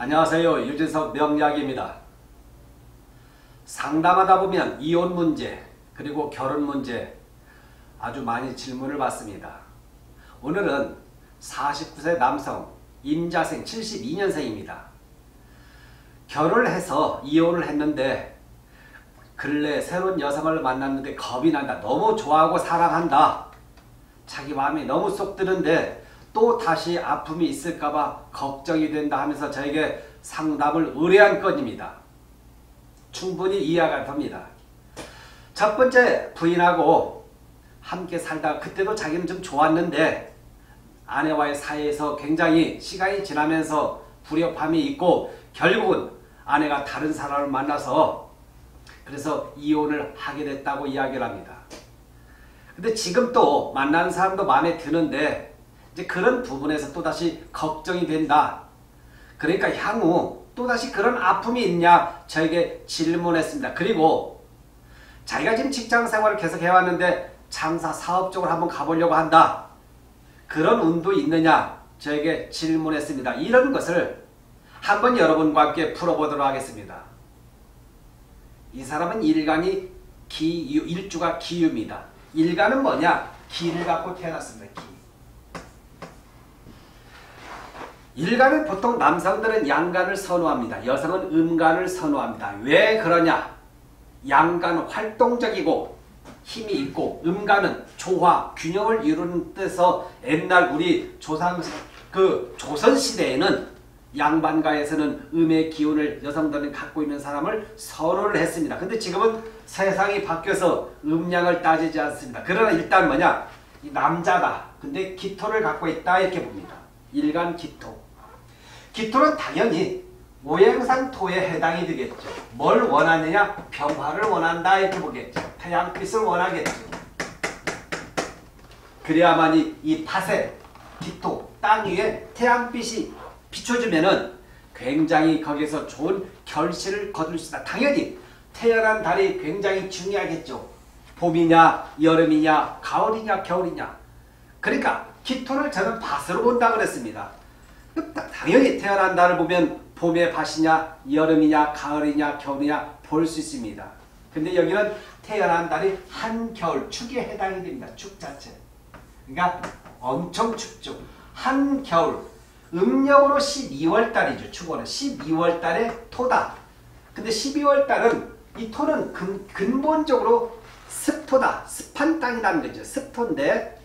안녕하세요. 유진석 명약입니다. 상담하다 보면 이혼 문제 그리고 결혼 문제 아주 많이 질문을 받습니다. 오늘은 49세 남성 임자생 72년생입니다. 결혼을 해서 이혼을 했는데 근래 새로운 여성을 만났는데 겁이 난다. 너무 좋아하고 사랑한다. 자기 마음이 너무 쏙 드는데 또 다시 아픔이 있을까봐 걱정이 된다 하면서 저에게 상담을 의뢰한 건입니다. 충분히 이해가 됩니다. 첫 번째 부인하고 함께 살다가 그때도 자기는 좀 좋았는데 아내와의 사이에서 굉장히 시간이 지나면서 불협함이 있고 결국은 아내가 다른 사람을 만나서 그래서 이혼을 하게 됐다고 이야기를 합니다. 근데 지금 또 만나는 사람도 마음에 드는데 이제 그런 부분에서 또다시 걱정이 된다. 그러니까 향후 또다시 그런 아픔이 있냐 저에게 질문했습니다. 그리고 자기가 지금 직장 생활을 계속 해왔는데 장사 사업 쪽으로 한번 가보려고 한다. 그런 운도 있느냐 저에게 질문했습니다. 이런 것을 한번 여러분과 함께 풀어보도록 하겠습니다. 이 사람은 일간이 기유, 일주가 기유입니다. 일간은 뭐냐? 기를 갖고 태어났습니다. 기. 일간은 보통 남성들은 양간을 선호합니다. 여성은 음간을 선호합니다. 왜 그러냐? 양간은 활동적이고 힘이 있고 음간은 조화, 균형을 이루는 뜻에서 옛날 우리 조상 그 조선 시대에는 양반가에서는 음의 기운을 여성들이 갖고 있는 사람을 선호를 했습니다. 근데 지금은 세상이 바뀌어서 음양을 따지지 않습니다. 그러나 일단 뭐냐? 남자다. 근데 기토를 갖고 있다 이렇게 봅니다. 일간 기토. 기토는 당연히 오행상 토에 해당이 되겠죠. 뭘 원하느냐? 평화를 원한다 이렇게 보겠죠. 태양빛을 원하겠죠. 그래야만이 이 밭에 기토, 땅 위에 태양빛이 비춰주면은 굉장히 거기서 좋은 결실을 거둘 수 있다. 당연히 태어난 달이 굉장히 중요하겠죠. 봄이냐, 여름이냐, 가을이냐, 겨울이냐. 그러니까 기토를 저는 밭으로 본다 그랬습니다. 당연히 태어난 달을 보면 봄의 밭이냐 여름이냐 가을이냐 겨울이냐 볼 수 있습니다. 근데 여기는 태어난 달이 한겨울 축에 해당이 됩니다. 축 자체. 그러니까 엄청 춥죠. 한겨울 음력으로 12월 달이죠. 축월은 12월 달에 토다. 근데 12월 달은 이 토는 근, 근본적으로 습토다. 습한 땅이라는 거죠. 습토인데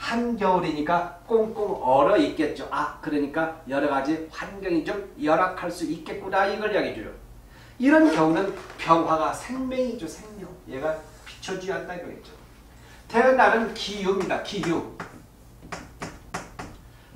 한겨울이니까 꽁꽁 얼어 있겠죠. 아 그러니까 여러 가지 환경이 좀 열악할 수 있겠구나 이걸 이야기해줘요. 이런 경우는 병화가 생명이죠. 생명. 얘가 비춰줘야 한다 이거겠죠. 태어나는 기유입니다. 기유.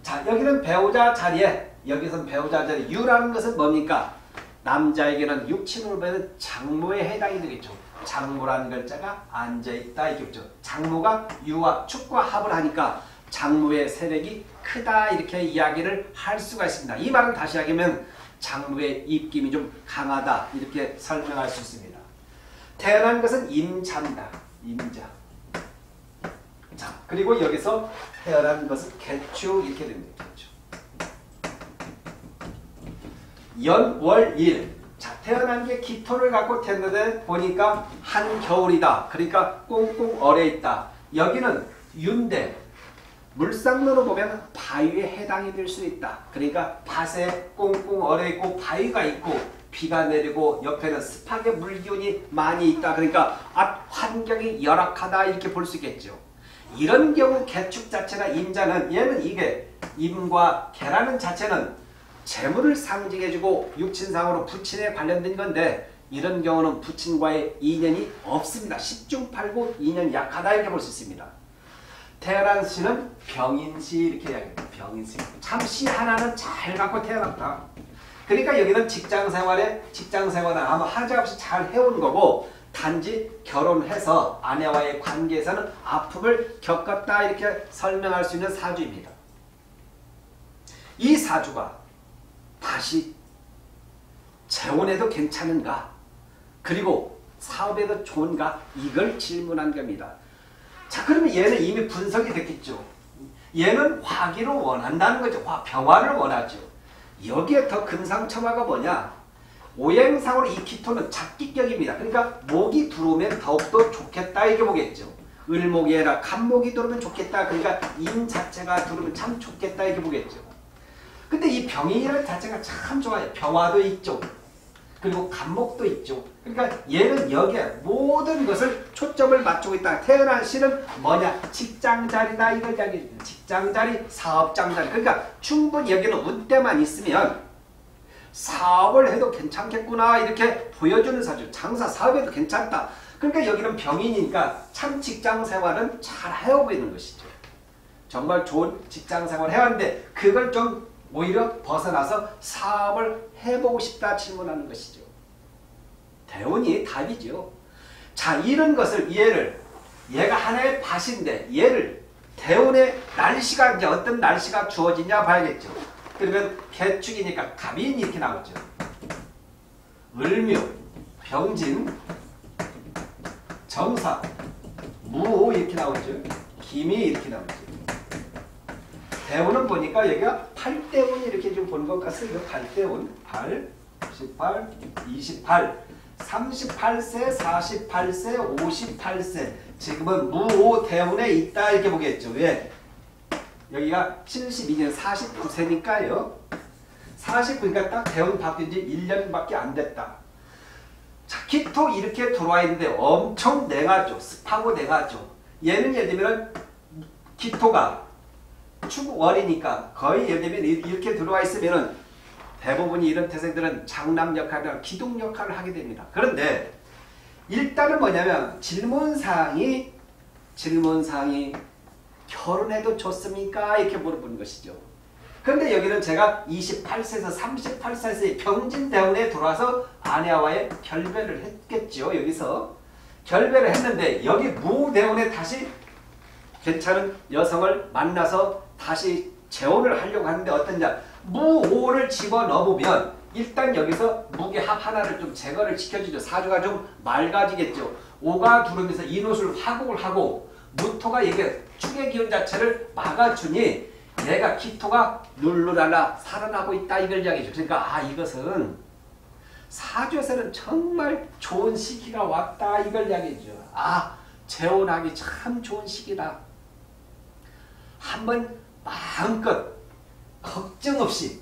자 여기는 배우자 자리에 여기선 배우자 자리 유라는 것은 뭡니까? 남자에게는 육친으로 보면 장모에 해당이 되겠죠. 장모라는 글자가 앉아있다 이렇죠. 장모가 유와 축과 합을 하니까 장모의 세력이 크다 이렇게 이야기를 할 수가 있습니다. 이 말은 다시 하면 장모의 입김이 좀 강하다 이렇게 설명할 수 있습니다. 태어난 것은 임자입니다. 임자. 자 그리고 여기서 태어난 것은 개추 이렇게 됩니다. 개추. 연월일 자, 태어난 게 기토를 갖고 태어났는데 보니까 한겨울이다. 그러니까 꽁꽁 얼어 있다. 여기는 윤대. 물상로로 보면 바위에 해당이 될 수 있다. 그러니까 밭에 꽁꽁 얼어 있고 바위가 있고 비가 내리고 옆에는 습하게 물기운이 많이 있다. 그러니까 앞 환경이 열악하다 이렇게 볼 수 있겠죠. 이런 경우 개축 자체나 임자는 얘는 이게 임과 개라는 자체는 재물을 상징해주고 육친상으로 부친에 관련된 건데 이런 경우는 부친과의 인연이 없습니다. 10중 8구 인연 약하다 이렇게 볼 수 있습니다. 태어난 시는 병인시 이렇게 이야기합니다. 병인시. 참시 하나는 잘 갖고 태어났다. 그러니까 여기는 직장생활에 직장생활은 아마 하자 없이 잘 해온 거고 단지 결혼해서 아내와의 관계에서는 아픔을 겪었다 이렇게 설명할 수 있는 사주입니다. 이 사주가 다시 재혼해도 괜찮은가? 그리고 사업에도 좋은가? 이걸 질문한 겁니다. 자 그러면 얘는 이미 분석이 됐겠죠. 얘는 화기를 원한다는 거죠. 화, 평화를 원하죠. 여기에 더 금상첨화가 뭐냐? 오행상으로 이 기토는 잡기격입니다. 그러니까 목이 들어오면 더욱더 좋겠다 이게 보겠죠. 을목이 아니라 간목이 들어오면 좋겠다. 그러니까 인 자체가 들어오면 참 좋겠다 이게 보겠죠. 근데 이 병인이라는 자체가 참 좋아요. 병화도 있죠. 그리고 간목도 있죠. 그러니까 얘는 여기에 모든 것을 초점을 맞추고 있다. 태어난 시는 뭐냐? 직장자리다 이걸 이야기해줍니다. 직장자리, 사업장자리. 그러니까 충분히 여기는 운때만 있으면 사업을 해도 괜찮겠구나 이렇게 보여주는 사주. 장사, 사업에도 괜찮다. 그러니까 여기는 병인이니까 참 직장생활은 잘 해오고 있는 것이죠. 정말 좋은 직장생활 해왔는데 그걸 좀 오히려 벗어나서 사업을 해보고 싶다 질문하는 것이죠. 대운이 답이죠. 자 이런 것을 얘를 얘가 하나의 밭인데 얘를 대운의 날씨가 이제 어떤 날씨가 주어지냐 봐야겠죠. 그러면 개축이니까 갑인 이렇게 나오죠. 을묘, 병진, 정사, 무 이렇게 나오죠. 김이 이렇게 나오죠. 대운은 보니까 여기가 8대운 이렇게 좀 보는 것 같습니다. 8대운 8, 18, 28, 38세, 48세, 58세 지금은 무오대운에 있다 이렇게 보겠죠. 왜? 여기가 72년 49세니까요. 49니까 딱 대운 바뀐 지 1년밖에 안 됐다. 자, 기토 이렇게 들어와 있는데 엄청 냉하죠. 습하고 냉하죠. 얘는 예를 들면 기토가 축월이니까 거의 예를 들면 이렇게 들어와 있으면은 대부분이 이런 태생들은 장남 역할이나 기둥 역할을 하게 됩니다. 그런데 일단은 뭐냐면 질문사항이 질문사항이 결혼해도 좋습니까? 이렇게 물어보는 것이죠. 그런데 여기는 제가 28세에서 38세에서 병진대원에 들어와서 아내와의 결별을 했겠죠. 여기서 결별을 했는데 여기 무대원에 다시 괜찮은 여성을 만나서 다시 재혼을 하려고 하는데 어떠냐 무오를 집어넣으면 일단 여기서 무게합 하나를 좀 제거를 시켜주죠. 사주가 좀 맑아지겠죠. 오가 두르면서 인옷을 화국을 하고 무토가 이게 축의 기운 자체를 막아주니 내가 기토가 룰루랄라 살아나고 있다 이걸 이야기죠. 그러니까 아 이것은 사주에서는 정말 좋은 시기가 왔다 이걸 이야기죠. 아 재혼하기 참 좋은 시기다. 한번 마음껏 걱정 없이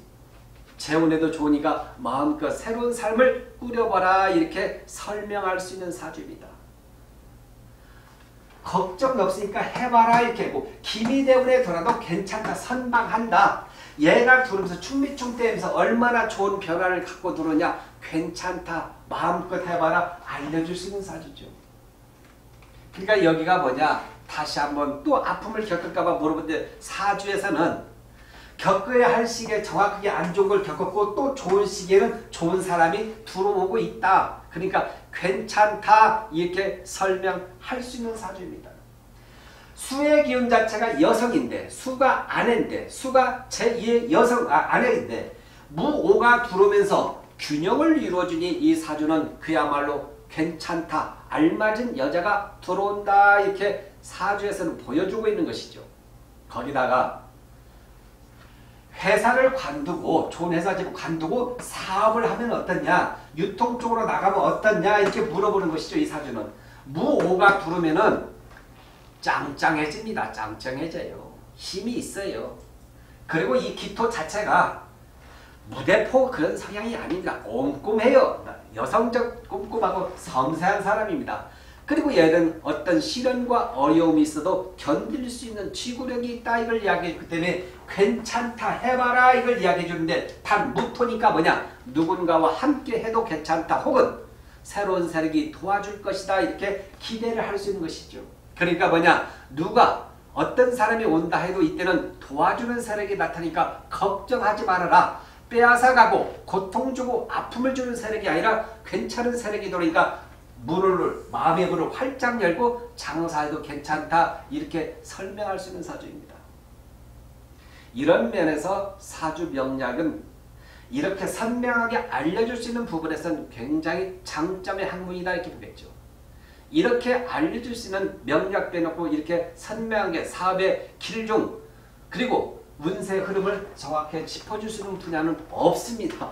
재혼해도 좋으니까 마음껏 새로운 삶을 꾸려봐라 이렇게 설명할 수 있는 사주입니다. 걱정 없으니까 해봐라 이렇게 하고 기미대운에 돌아도 괜찮다 선방한다 얘가 들으면서 충미충대면서 얼마나 좋은 변화를 갖고 들어오냐 괜찮다 마음껏 해봐라 알려줄 수 있는 사주죠. 그러니까 여기가 뭐냐 다시 한번 또 아픔을 겪을까봐 물어보는데 사주에서는 겪어야 할 시기에 정확하게 안 좋은 걸 겪었고 또 좋은 시기에는 좋은 사람이 들어오고 있다. 그러니까 괜찮다 이렇게 설명할 수 있는 사주입니다. 수의 기운 자체가 여성인데 수가 아내인데 수가 제2의 여성 아, 아내인데 무오가 들어오면서 균형을 이루어주니 이 사주는 그야말로 괜찮다 알맞은 여자가 들어온다 이렇게 사주에서는 보여주고 있는 것이죠. 거기다가 회사를 관두고 좋은 회사 집 관두고 사업을 하면 어떻냐 유통 쪽으로 나가면 어떻냐 이렇게 물어보는 것이죠 이 사주는. 무오가 들어오면은 짱짱해집니다. 짱짱해져요. 힘이 있어요. 그리고 이 기토 자체가 무대포 그런 성향이 아닙니다. 꼼꼼해요 여성적 꼼꼼하고 섬세한 사람입니다 그리고 얘는 어떤 시련과 어려움이 있어도 견딜 수 있는 지구력이 있다 이걸 이야기했기 때문에 괜찮다 해봐라 이걸 이야기해 주는데 단 무토니까 뭐냐 누군가와 함께 해도 괜찮다 혹은 새로운 세력이 도와줄 것이다 이렇게 기대를 할 수 있는 것이죠. 그러니까 뭐냐 누가 어떤 사람이 온다 해도 이때는 도와주는 세력이 나타니까 걱정하지 말아라. 빼앗아가고 고통 주고 아픔을 주는 세력이 아니라 괜찮은 세력이 들어오니까 문을 마음의 문을 활짝 열고 장사해도 괜찮다 이렇게 설명할 수 있는 사주입니다. 이런 면에서 사주 명략은 이렇게 선명하게 알려줄 수 있는 부분에서는 굉장히 장점의 학문이다 이렇게 보겠죠. 이렇게 알려줄 수 있는 명략 빼놓고 이렇게 선명하게 사업의 길 중 그리고 운세 흐름을 정확히 짚어줄 수 있는 분야는 없습니다.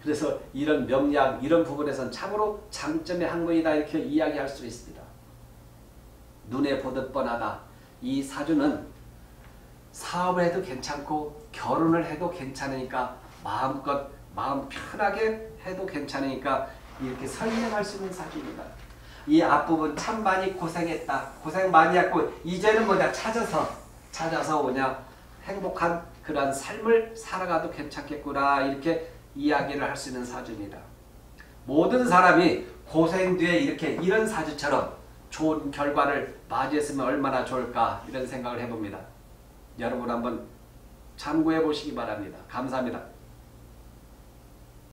그래서 이런 명리학 이런 부분에선 참으로 장점의 학문이다 이렇게 이야기할 수 있습니다. 눈에 보듯 뻔하다. 이 사주는 사업을 해도 괜찮고 결혼을 해도 괜찮으니까 마음껏 마음 편하게 해도 괜찮으니까 이렇게 설명할 수 있는 사주입니다. 이 앞부분 참 많이 고생했다. 고생 많이 했고 이제는 뭐냐 찾아서 찾아서 뭐냐 행복한 그런 삶을 살아가도 괜찮겠구나 이렇게 이야기를 할 수 있는 사주입니다. 모든 사람이 고생 뒤에 이렇게 이런 사주처럼 좋은 결과를 맞이했으면 얼마나 좋을까 이런 생각을 해봅니다. 여러분 한번 참고해 보시기 바랍니다. 감사합니다.